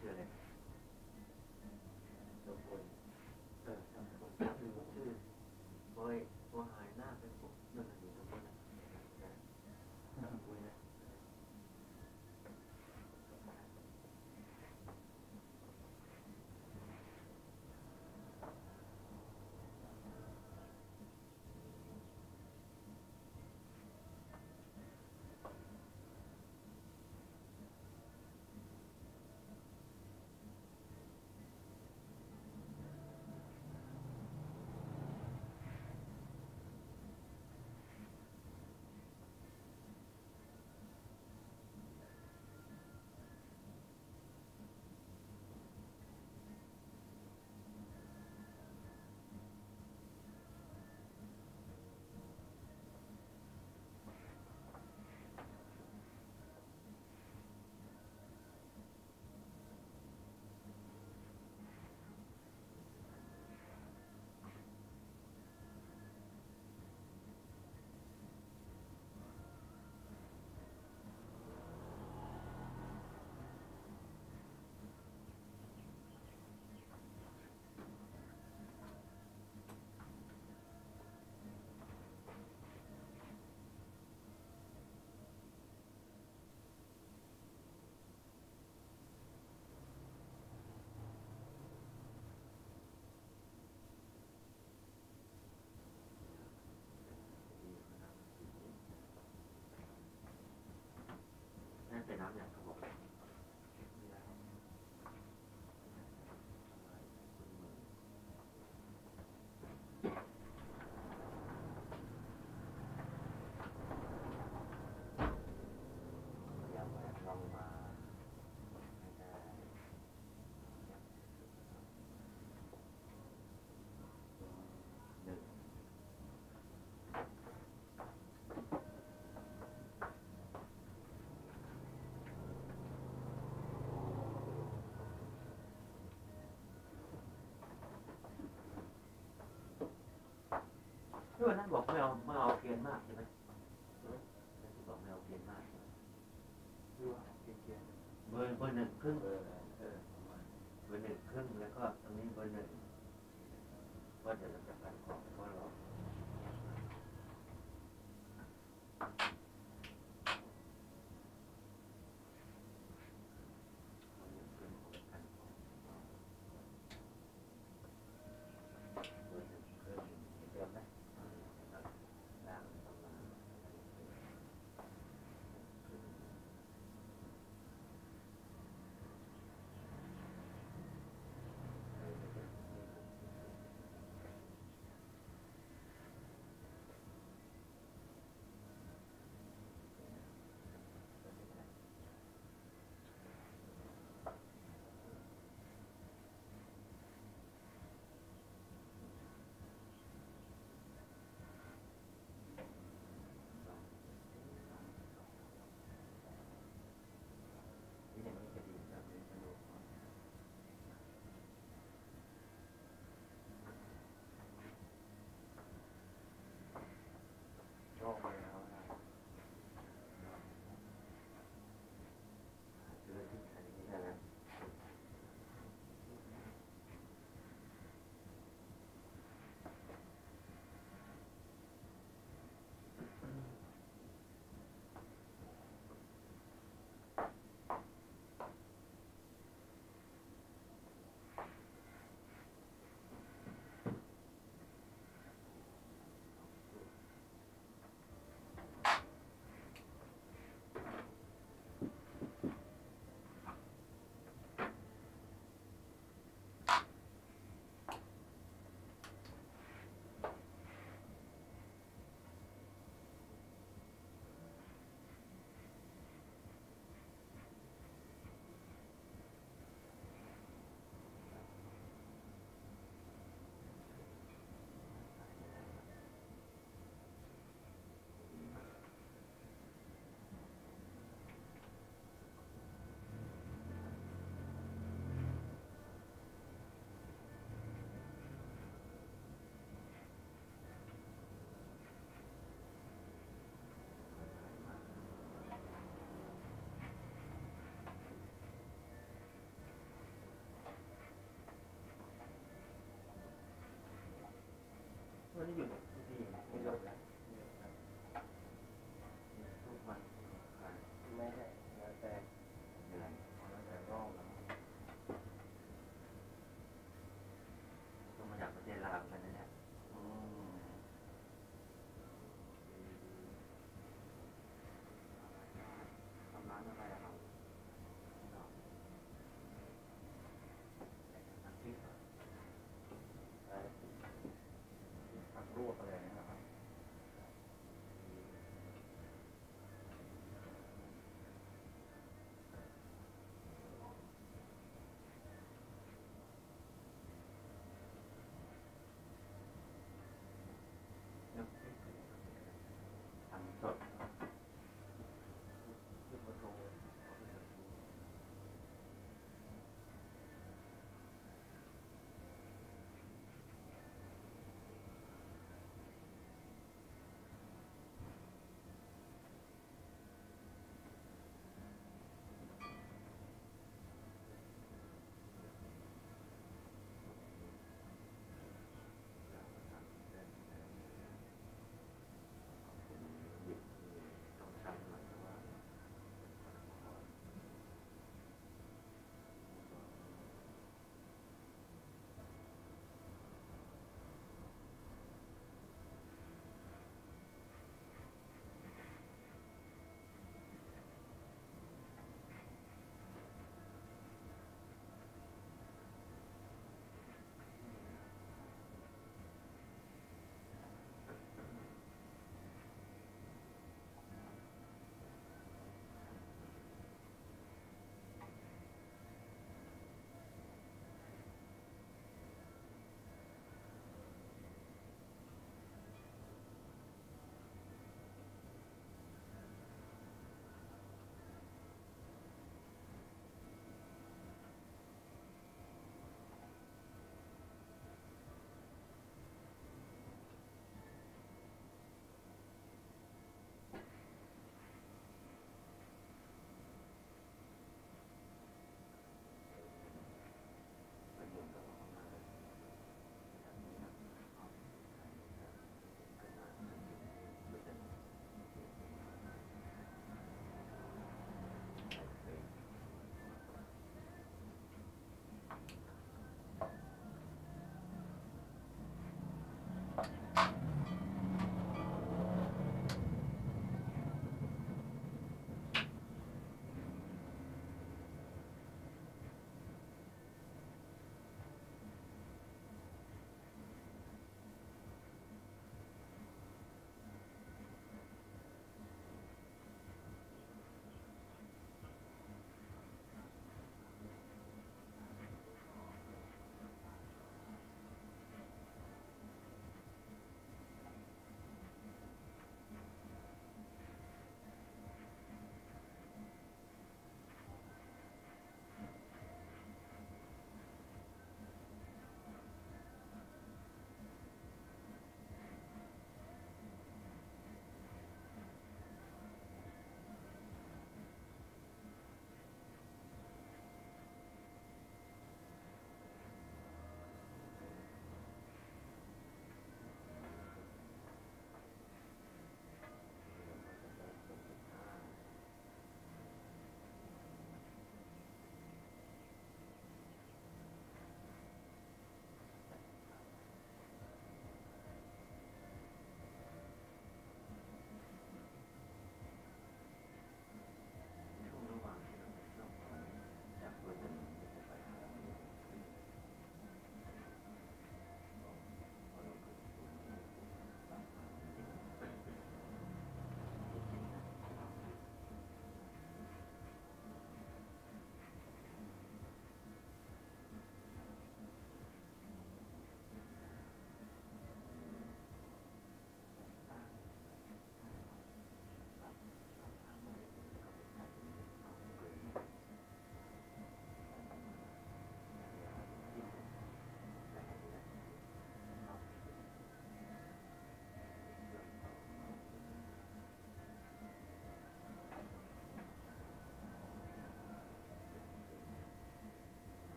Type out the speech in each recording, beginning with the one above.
ชื่ออ ที่วันนั้นบอกไม่เอาไม่เอาเพียนมากใช่ไหมใช่ไหมที่บอกไม่เอาเพียนมากใช่ไหมดูว่าเกียร์เบอร์เบอร์หนึ่งครึ่งเออเออเบอร์หนึ่งครึ่งแล้วก็ตรงนี้เบอร์หนึ่งว่าจะจัดการของเพราะเราเอา วัน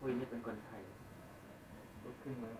คุยนี่เป็นคนไทยลุกขึ้นมา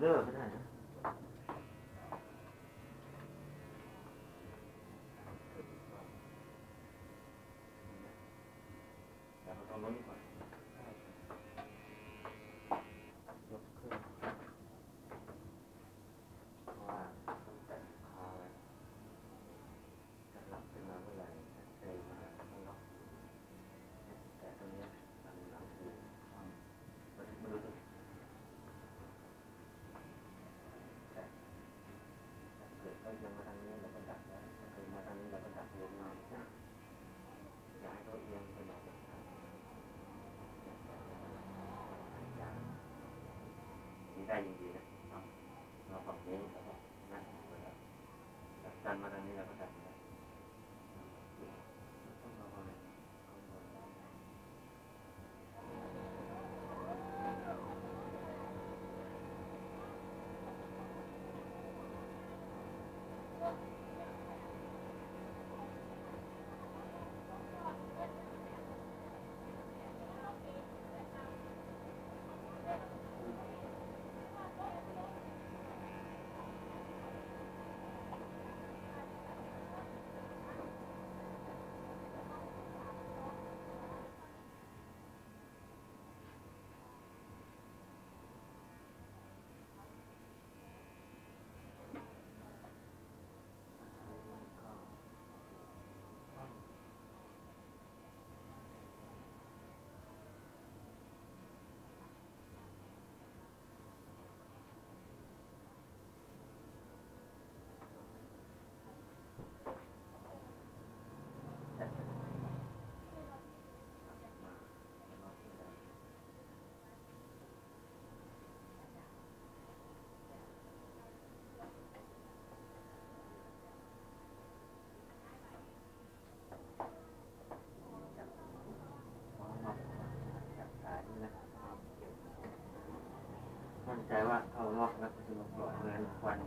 no. ยังดีนะเราฝั่งนี้แล้วก็นั่งไปมาทางนี้แล้วก็ดัน ใจว่าเอาลอกแล้วก็จะมาปล่อยเงินควัน